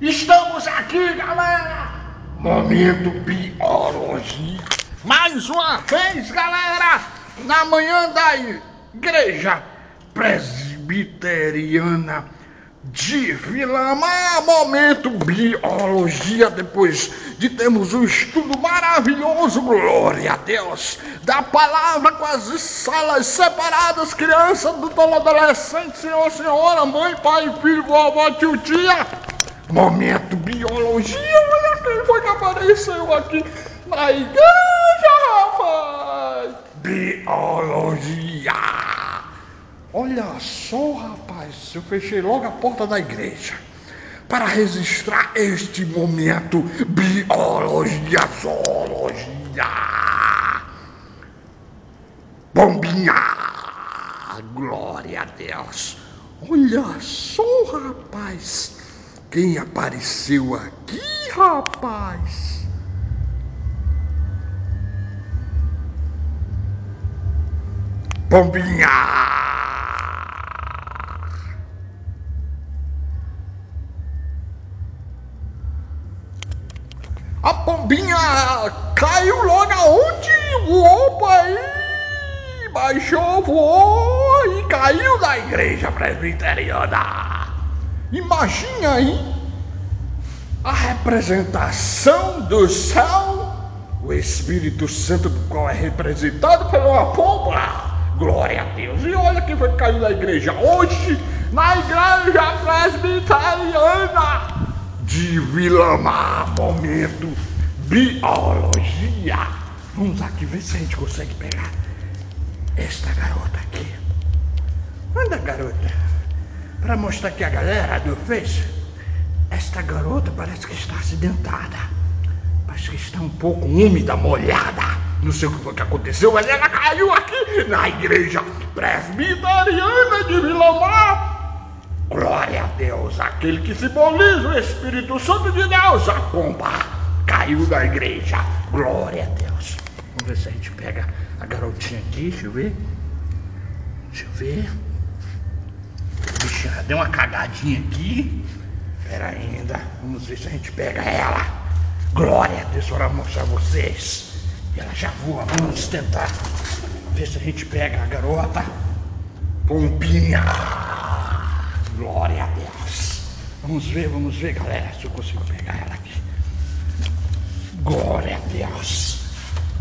Estamos aqui, galera! Momento Biologia. Mais uma vez, galera, na manhã da Igreja Presbiteriana de Vilamar. Momento Biologia. Depois de termos um estudo maravilhoso, glória a Deus, da palavra com as salas separadas, criança, adolescente, senhor, senhora, mãe, pai, filho, vovó, tio, tia. Momento biologia, olha quem foi que apareceu aqui na igreja, rapaz! Biologia! Olha só, rapaz, eu fechei logo a porta da igreja para registrar este momento biologia, zoologia. Bombinha! Glória a Deus! Olha só, rapaz! Quem apareceu aqui, rapaz? Pombinha! A pombinha caiu logo aonde? Opa aí! Baixou, voou e caiu da igreja presbiteriana. Imagina aí a representação do céu, o Espírito Santo, do qual é representado pela pomba. Glória a Deus. E olha quem foi que caiu na igreja hoje, na igreja presbiteriana de Vilamar. Momento biologia. Vamos aqui ver se a gente consegue pegar esta garota aqui. Anda, garota para mostrar aqui a galera do Face. Esta garota parece que está acidentada. Parece que está um pouco úmida, molhada. Não sei o que foi que aconteceu, mas ela caiu aqui na igreja presbiteriana de Vilomar. Glória a Deus, aquele que simboliza o Espírito Santo de Deus, a pomba caiu da igreja. Glória a Deus. Vamos ver se a gente pega a garotinha aqui, deixa eu ver. Deixa eu ver. Deu uma cagadinha aqui. Pera ainda. Vamos ver se a gente pega ela. Glória a Deus, para mostrar vocês. Ela já voa. Vamos tentar ver se a gente pega a garota. Pompinha. Glória a Deus. Vamos ver, vamos ver, galera, se eu consigo pegar ela aqui. Glória a Deus.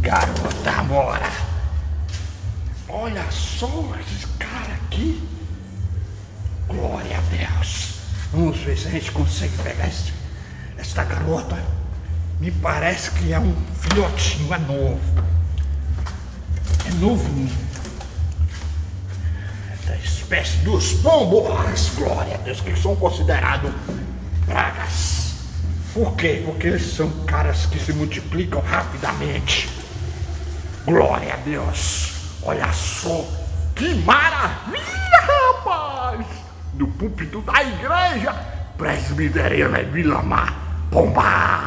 Garota mora. Olha só esse cara aqui. Vamos ver se a gente consegue pegar esse, esta garota. Me parece que é um filhotinho, é novo. É. É da espécie dos pombos. Glória a Deus, que são considerados pragas. Por quê? Porque eles são caras que se multiplicam rapidamente. Glória a Deus. Olha só que maravilha, rapaz! Púlpito da igreja presbiteriana de Vilamar. Pomba!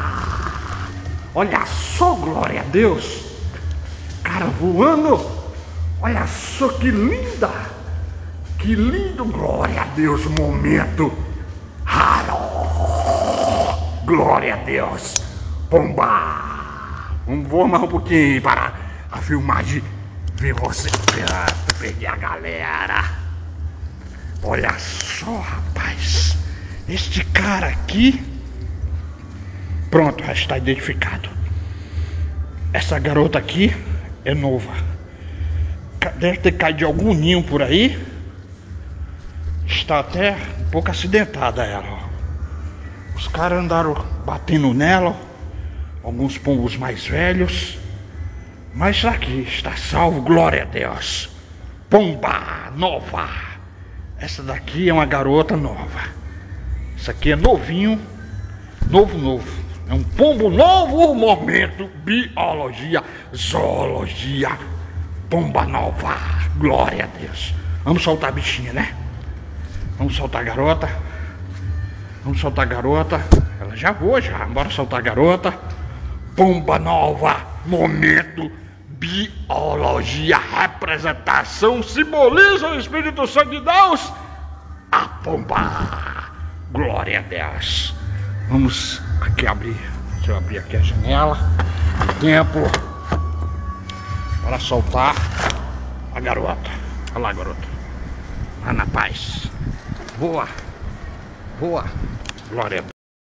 Olha só, glória a Deus! Cara voando! Olha só que linda! Que lindo, glória a Deus, momento raro! Glória a Deus! Pomba! Vamos voar mais um pouquinho para a filmagem ver você. Pronto, peguei a galera. Olha só, rapaz. Este cara aqui. Pronto, já está identificado. Essa garota aqui é nova. Deve ter caído de algum ninho por aí. Está até um pouco acidentada ela. Os caras andaram batendo nela. Alguns pombos mais velhos. Mas aqui, está salvo, glória a Deus. Pomba nova. Essa daqui é uma garota nova. Isso aqui é novinho, novo, novo. É um pombo novo momento. Biologia, zoologia, pomba nova. Glória a Deus. Vamos soltar a bichinha, né? Vamos soltar a garota. Vamos soltar a garota. Ela já voa já. Bora soltar a garota. Pomba nova. Momento biologia, representação, simboliza o Espírito Santo de Deus. A pomba. Glória a Deus. Vamos aqui abrir. Deixa eu abrir aqui a janela. Tempo para soltar a garota. Olha lá, garota. Lá na paz. Boa. Boa. Glória a Deus.